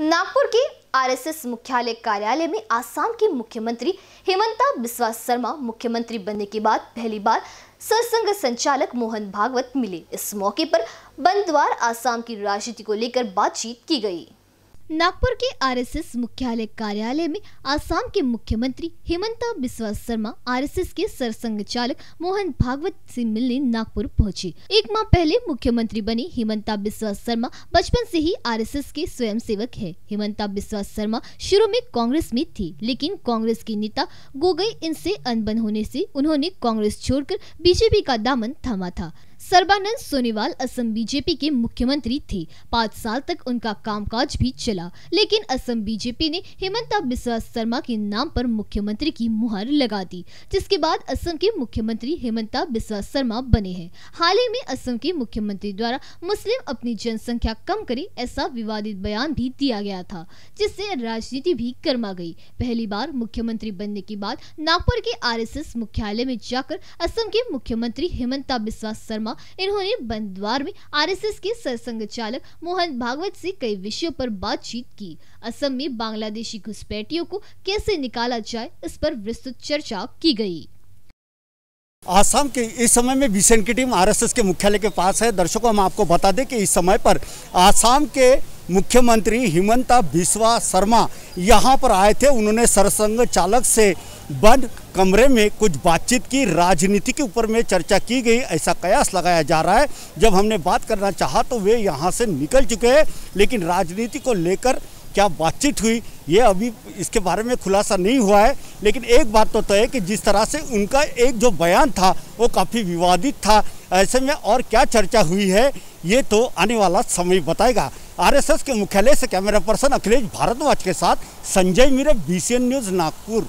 नागपुर के आरएसएस मुख्यालय कार्यालय में आसाम के मुख्यमंत्री हेमंता बिस्वा शर्मा मुख्यमंत्री बनने के बाद पहली बार सरसंघ संचालक मोहन भागवत मिले। इस मौके पर बंद द्वार आसाम की राजनीति को लेकर बातचीत की गई। नागपुर के आरएसएस मुख्यालय कार्यालय में आसाम के मुख्यमंत्री हेमंता बिस्वा शर्मा, आरएसएस के सरसंघ चालक मोहन भागवत से मिलने नागपुर पहुँचे। एक माह पहले मुख्यमंत्री बने हेमंता बिस्वा शर्मा बचपन से ही आरएसएस के स्वयंसेवक है। हेमंता बिस्वा शर्मा शुरू में कांग्रेस में थी, लेकिन कांग्रेस के नेता गोगई इनसे अनबन होने से उन्होंने कांग्रेस छोड़कर बीजेपी का दामन थामा था। सर्बानंद सोनेवाल असम बीजेपी के मुख्यमंत्री थे। पाँच साल तक उनका कामकाज भी चला, लेकिन असम बीजेपी ने हेमंता बिस्वा शर्मा के नाम पर मुख्यमंत्री की मुहर लगा दी, जिसके बाद असम के मुख्यमंत्री हेमंता बिस्वा शर्मा बने हैं। हाल ही में असम के मुख्यमंत्री द्वारा मुस्लिम अपनी जनसंख्या कम करे ऐसा विवादित बयान भी दिया गया था, जिससे राजनीति भी गर्मा गई। पहली बार मुख्यमंत्री बनने के बाद नागपुर के आरएसएस मुख्यालय में जाकर असम के मुख्यमंत्री हेमंता बिस्वा शर्मा इन्होंने बंदवार में आरएसएस के सरसंघ मोहन भागवत से कई विषयों पर बातचीत की। असम में बांग्लादेशी घुसपैठियों को कैसे निकाला जाए, इस पर विस्तृत चर्चा की गई। आसाम के इस समय में बीसेन की टीम आरएसएस के मुख्यालय के पास है। दर्शकों, हम आपको बता दें कि इस समय पर आसाम के मुख्यमंत्री हिमंता बिस्वा शर्मा यहाँ पर आए थे। उन्होंने सरसंघ चालक से बंद कमरे में कुछ बातचीत की, राजनीति के ऊपर में चर्चा की गई, ऐसा कयास लगाया जा रहा है। जब हमने बात करना चाहा तो वे यहाँ से निकल चुके हैं, लेकिन राजनीति को लेकर क्या बातचीत हुई, ये अभी इसके बारे में खुलासा नहीं हुआ है। लेकिन एक बात तो तय है कि जिस तरह से उनका एक जो बयान था, वो काफ़ी विवादित था। ऐसे में और क्या चर्चा हुई है, ये तो आने वाला समय बताएगा। आरएसएस के मुख्यालय से कैमरा पर्सन अखिलेश भारद्वाज के साथ संजय मीरे बीसीएन न्यूज़ नागपुर।